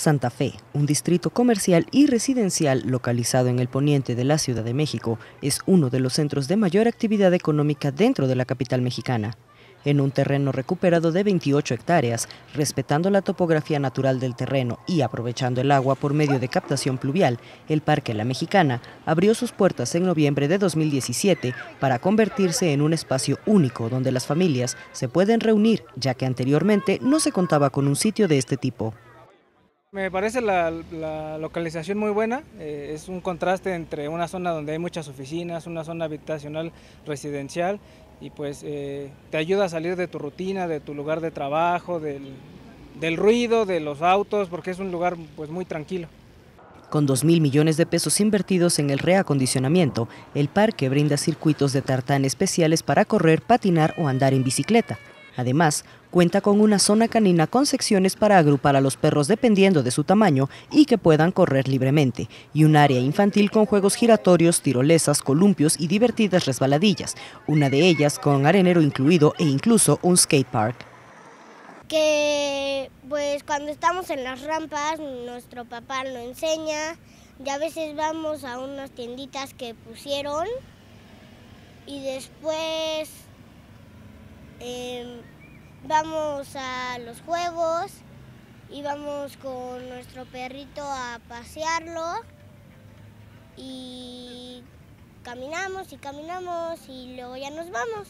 Santa Fe, un distrito comercial y residencial localizado en el poniente de la Ciudad de México, es uno de los centros de mayor actividad económica dentro de la capital mexicana. En un terreno recuperado de 28 hectáreas, respetando la topografía natural del terreno y aprovechando el agua por medio de captación pluvial, el Parque La Mexicana abrió sus puertas en noviembre de 2017 para convertirse en un espacio único donde las familias se pueden reunir, ya que anteriormente no se contaba con un sitio de este tipo. Me parece la, localización muy buena, eh, es un contraste entre una zona donde hay muchas oficinas, una zona habitacional residencial y pues eh, te ayuda a salir de tu rutina, de tu lugar de trabajo, del, ruido, de los autos, porque es un lugar pues muy tranquilo. Con 2 mil millones de pesos invertidos en el reacondicionamiento, el parque brinda circuitos de tartán especiales para correr, patinar o andar en bicicleta. Además, cuenta con una zona canina con secciones para agrupar a los perros dependiendo de su tamaño y que puedan correr libremente, y un área infantil con juegos giratorios, tirolesas, columpios y divertidas resbaladillas, una de ellas con arenero incluido e incluso un skate park. Que pues cuando estamos en las rampas nuestro papá lo enseña y a veces vamos a unas tienditas que pusieron y después Em, vamos a los juegos y vamos con nuestro perrito a pasearlo y caminamos y caminamos y luego ya nos vamos.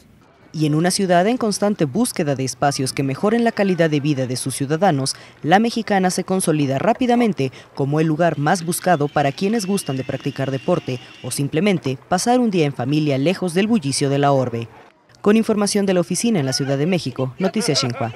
Y en una ciudad en constante búsqueda de espacios que mejoren la calidad de vida de sus ciudadanos, la mexicana se consolida rápidamente como el lugar más buscado para quienes gustan de practicar deporte o simplemente pasar un día en familia lejos del bullicio de la orbe. Con información de la oficina en la Ciudad de México, Noticias Xinhua.